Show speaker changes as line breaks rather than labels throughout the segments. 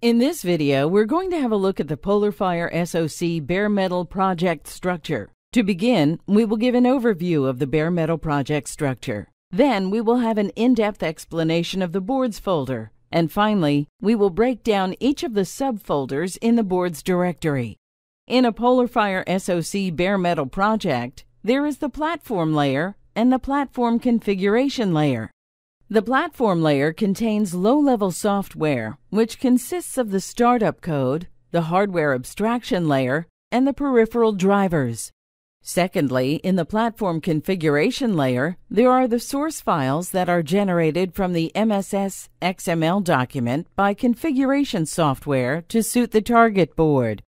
In this video, we're going to have a look at the PolarFire SoC bare metal project structure. To begin, we will give an overview of the bare metal project structure. Then we will have an in-depth explanation of the boards folder. And finally, we will break down each of the subfolders in the boards directory. In a PolarFire SoC bare metal project, there is the platform layer and the platform configuration layer. The platform layer contains low-level software, which consists of the startup code, the hardware abstraction layer, and the peripheral drivers. Secondly, in the platform configuration layer, there are the source files that are generated from the MSS XML document by configuration software to suit the target board.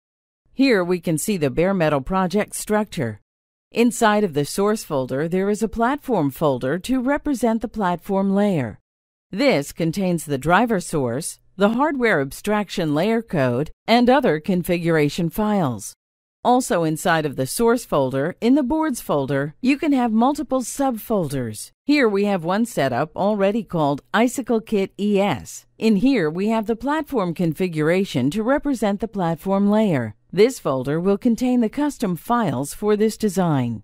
Here we can see the bare metal project structure. Inside of the source folder, there is a platform folder to represent the platform layer. This contains the driver source, the hardware abstraction layer code, and other configuration files. Also inside of the source folder, in the boards folder, you can have multiple subfolders. Here we have one setup already called Icicle Kit ES. In here we have the platform configuration to represent the platform layer. This folder will contain the custom files for this design.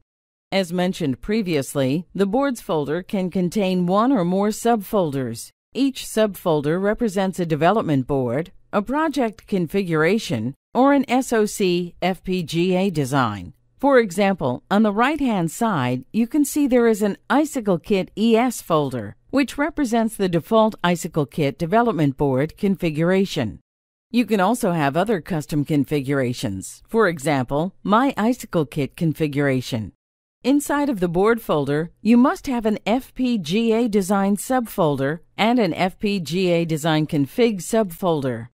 As mentioned previously, the Boards folder can contain one or more subfolders. Each subfolder represents a development board, a project configuration, or an SoC FPGA design. For example, on the right-hand side, you can see there is an Icicle Kit ES folder, which represents the default Icicle Kit development board configuration. You can also have other custom configurations. For example, My Icicle Kit configuration. Inside of the board folder, you must have an FPGA design subfolder and an FPGA design config subfolder.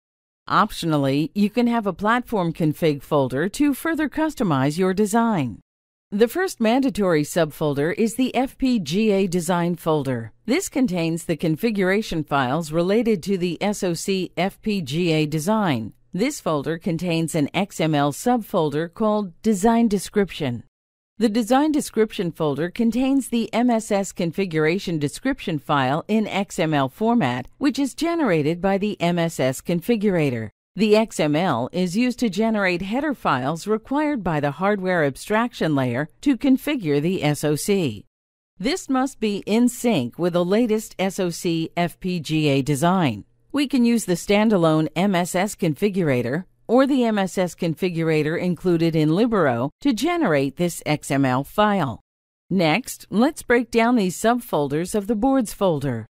Optionally, you can have a platform config folder to further customize your design. The first mandatory subfolder is the FPGA design folder. This contains the configuration files related to the SoC FPGA design. This folder contains an XML subfolder called Design Description. The Design Description folder contains the MSS configuration description file in XML format, which is generated by the MSS configurator. The XML is used to generate header files required by the hardware abstraction layer to configure the SoC. This must be in sync with the latest SoC FPGA design. We can use the standalone MSS configurator or the MSS configurator included in Libero to generate this XML file. Next, let's break down these subfolders of the boards folder.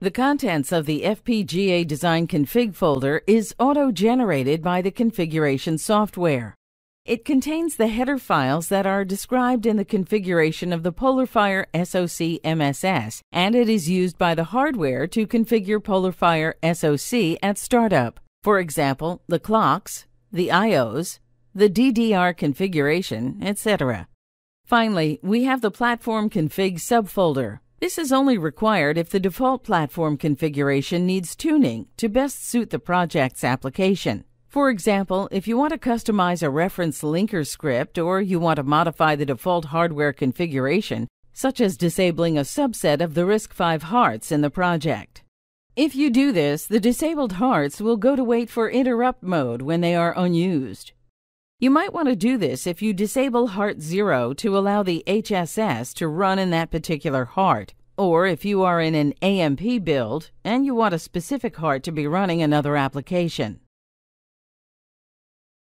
The contents of the FPGA Design Config folder is auto-generated by the configuration software. It contains the header files that are described in the configuration of the PolarFire SoC MSS, and it is used by the hardware to configure PolarFire SoC at startup. For example, the clocks, the IOs, the DDR configuration, etc. Finally, we have the Platform Config subfolder, this is only required if the default platform configuration needs tuning to best suit the project's application. For example, if you want to customize a reference linker script or you want to modify the default hardware configuration, such as disabling a subset of the RISC-V harts in the project. If you do this, the disabled harts will go to wait for interrupt mode when they are unused. You might want to do this if you disable Hart 0 to allow the HSS to run in that particular hart, or if you are in an AMP build and you want a specific hart to be running another application.